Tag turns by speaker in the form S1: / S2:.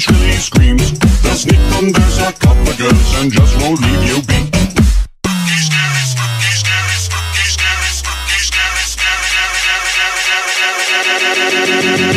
S1: screaming, shrilly screams. They'll sneak couple like and just won't leave you be. Spooky, scary, spooky, scary, spooky, scary, scary, scary, scary, scary